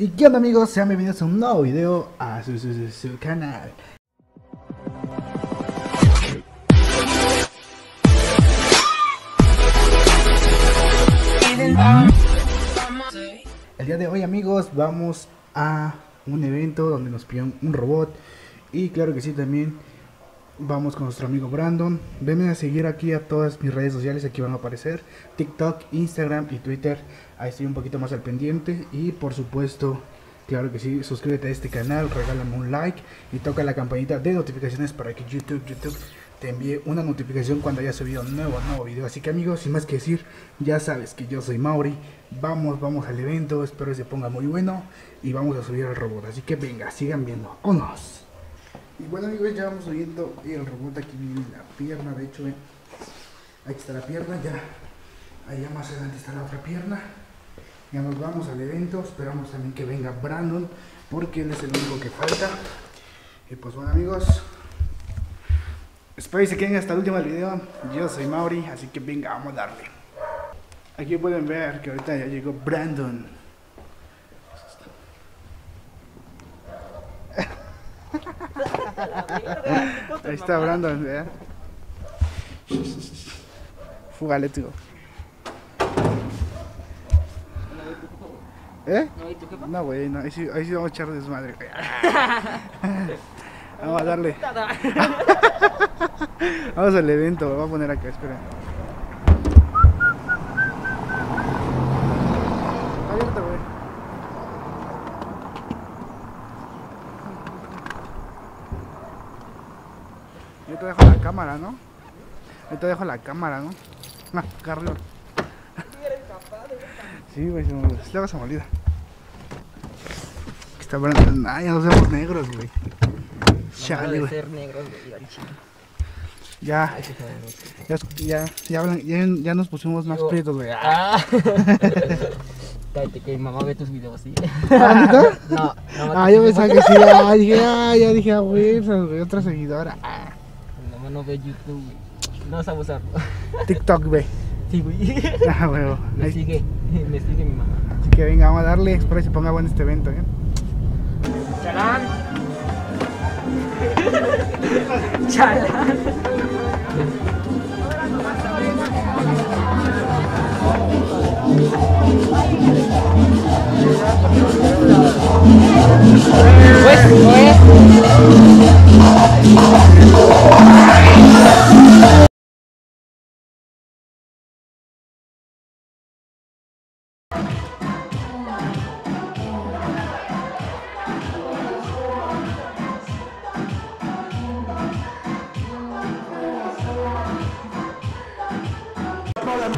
¿Y qué onda amigos? Sean bienvenidos a un nuevo video a su, su, su, su canal. El día de hoy amigos vamos a un evento donde nos pidieron un robot y claro que sí también vamos con nuestro amigo Brandon. Venme a seguir aquí a todas mis redes sociales, aquí van a aparecer TikTok, Instagram y Twitter. Ahí estoy un poquito más al pendiente y por supuesto, claro que sí, suscríbete a este canal, regálame un like y toca la campanita de notificaciones para que YouTube, YouTube te envíe una notificación cuando haya subido un nuevo, nuevo video. Así que amigos, sin más que decir, ya sabes que yo soy Mauri. Vamos, vamos al evento, espero que se ponga muy bueno y vamos a subir al robot. Así que venga, sigan viendo. ¡Vámonos! Y bueno amigos, ya vamos subiendo el robot aquí viene la pierna, de hecho, ven. Aquí está la pierna, ya. Allá más adelante está la otra pierna. Ya nos vamos al evento, esperamos también que venga Brandon, porque él es el único que falta. Y pues bueno amigos, espero que se queden hasta el último video. Yo soy Mauri, así que venga, vamos a darle. Aquí pueden ver que ahorita ya llegó Brandon. Ahí está Brandon, ¿verdad? Fugale, tío. ¿Eh? No, güey, no, ahí sí, ahí sí vamos a echar desmadre, güey. Vamos a darle. Vamos al evento, voy a poner acá, esperen. Abierto, güey. Yo te dejo la cámara, ¿no? Te dejo la cámara, ¿no? Ah, arriba. Sí, güey, se me, luego se me olvida. Aquí Está Brandon. Ay, ya nos vemos negros, güey. Chale, güey. ser negros, güey, al chile. Ya, ya, ya, ya, hablan- ya, ya nos pusimos más prietos, güey. Ah. Cállate que mi mamá ve tus videos, ¿sí? ¿Ah? No, no. Ah, yo pensaba que sí, ah, dije, ah, ya dije, ah, güey, pues, otra seguidora. Ah, no ve YouTube. No sabe usarlo. TikTok, güey. Sí, güey. Ah, güey. Me Ahí- sigue, me sigue mi mamá. Así que venga, vamos a darle, espero que se ponga bueno este evento, ¿eh? Chalán. Chalán. Pues, pues.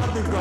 Ya te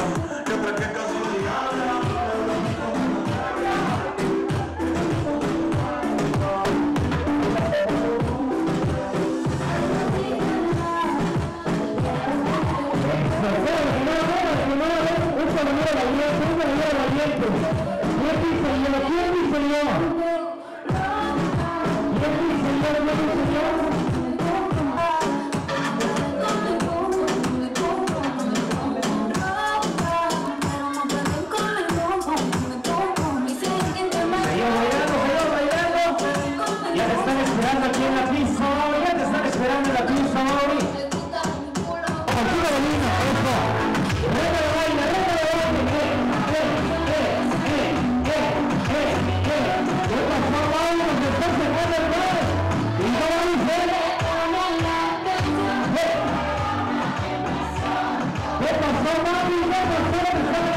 están esperando aquí en la pista. Ya te están esperando en la pista, Mauri. Arturo Molina, eso. Reta de baile, de baile. Eh, eh, eh, eh, eh, eh, eh. ¿Qué pasó, Mauri? Nos estás sacando el gol. Y no dice. ¿Qué pasó, Mauri? ¿Qué pasó? Te están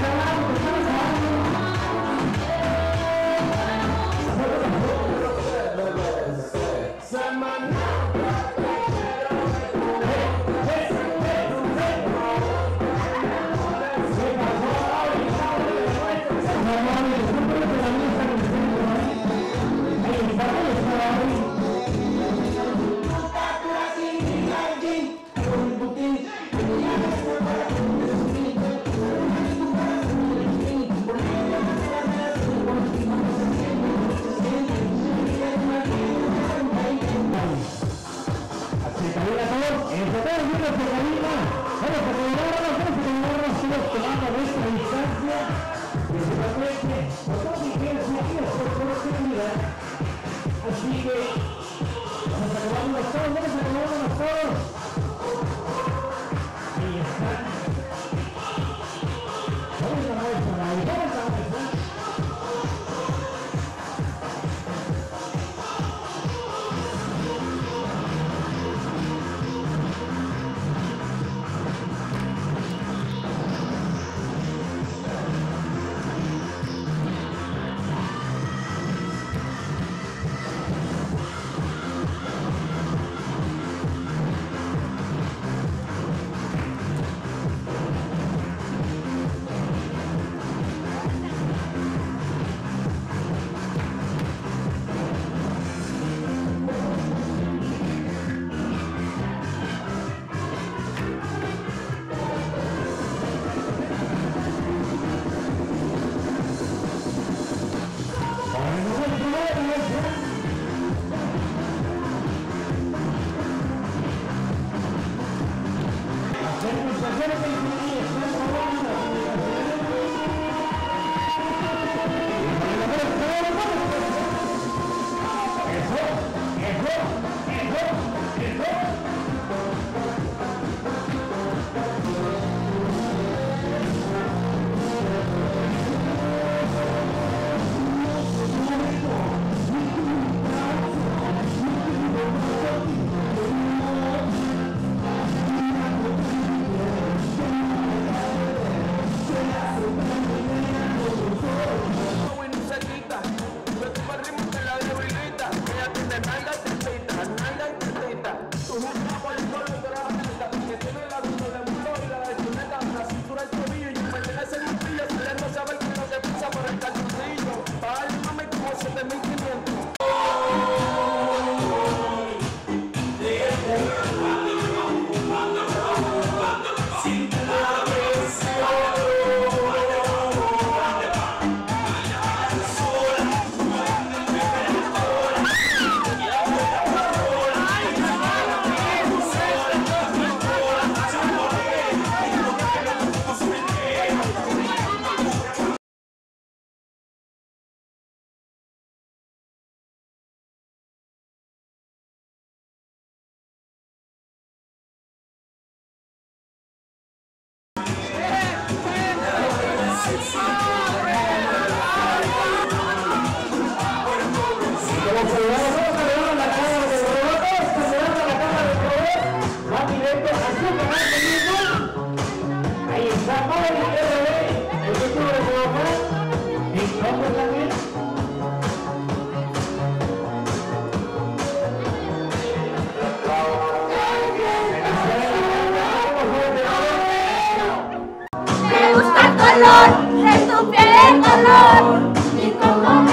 calor, respiré calor, y como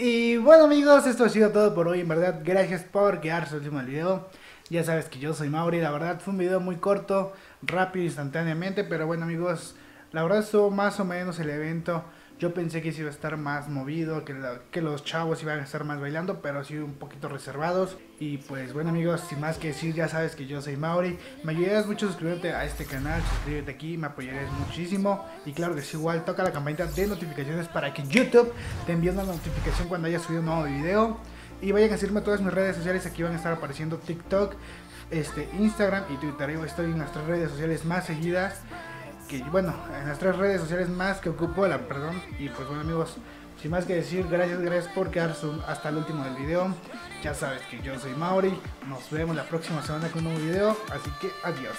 Y bueno amigos, esto ha sido todo por hoy, en verdad, gracias por quedarse último video. Ya sabes que yo soy Mauri, la verdad fue un video muy corto, rápido, instantáneamente, pero bueno amigos, la verdad estuvo más o menos el evento. Yo pensé que se iba a estar más movido, que, los chavos iban a estar más bailando, pero sí un poquito reservados. Y pues bueno amigos, sin más que decir, ya sabes que yo soy Mauri. Me ayudarías mucho suscribirte a este canal, suscríbete aquí, me apoyarías muchísimo. Y claro que sí, igual toca la campanita de notificaciones para que YouTube te envíe una notificación cuando haya subido un nuevo video. Y vayan a seguirme a todas mis redes sociales, aquí van a estar apareciendo TikTok, este, Instagram y Twitter. Estoy en las tres redes sociales más seguidas que bueno, en las tres redes sociales más que ocupo, la perdón, y pues bueno amigos, sin más que decir, gracias, gracias por quedarse hasta el último del video, ya sabes que yo soy Mauri, nos vemos la próxima semana con un nuevo video, así que adiós.